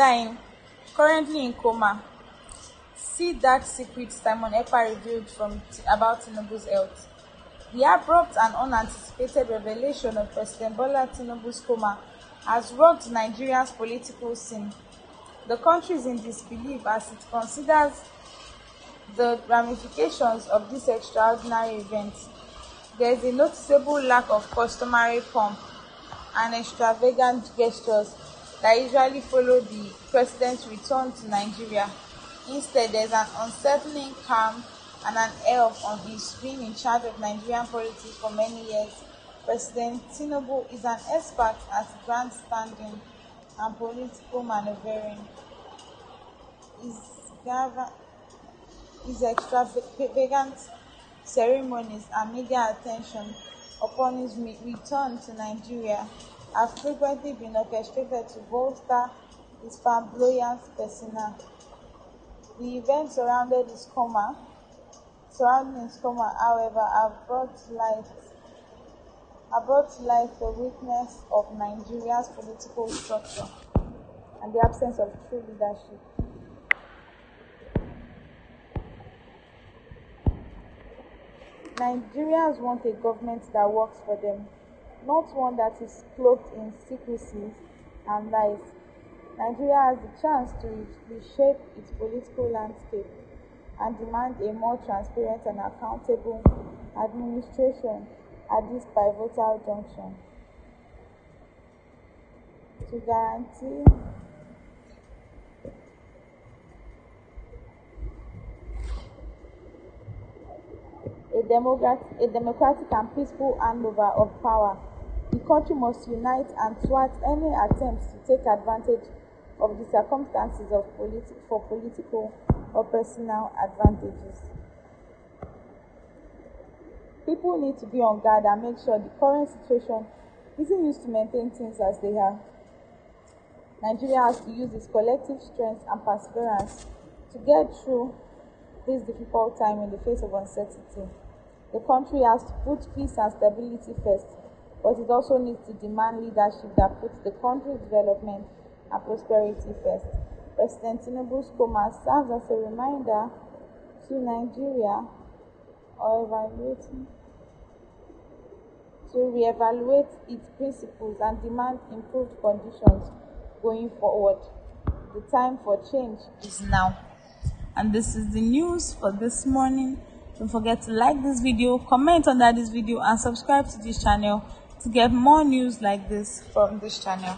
dying, currently in coma. See dark secret Simon Ekpa revealed from about Tinubu's health. The abrupt and unanticipated revelation of President Bola Tinubu's coma has rocked Nigeria's political scene. The country is in disbelief as it considers the ramifications of this extraordinary event. There is a noticeable lack of customary pomp and extravagant gestures that usually follow the president's return to Nigeria. Instead, there is an unsettling calm and an air of unease being in charge of Nigerian politics for many years. President Tinubu is an expert at grandstanding and political maneuvering. His, his extravagant ceremonies and media attention upon his return to Nigeria have frequently been orchestrated to bolster his flamboyant persona. The events surrounding his coma, surrounding his coma, however, have brought light have brought to light the weakness of Nigeria's political structure and the absence of true leadership. Nigerians want a government that works for them, not one that is cloaked in secrecy and lies. Nigeria has the chance to reshape its political landscape and demand a more transparent and accountable administration at this pivotal junction. To guarantee a a democratic and peaceful handover of power, the country must unite and thwart any attempts to take advantage of the circumstances of politi- for political or personal advantages. People need to be on guard and make sure the current situation isn't used to maintain things as they are. Nigeria has to use its collective strength and perseverance to get through this difficult time in the face of uncertainty. The country has to put peace and stability first, but it also needs to demand leadership that puts the country's development and prosperity first. President Tinubu's coma serves as a reminder to Nigeria or evaluating to reevaluate its principles and demand improved conditions going forward. The time for change is now. And this is the news for this morning. Don't forget to like this video, comment under this video, and subscribe to this channel to get more news like this from this channel.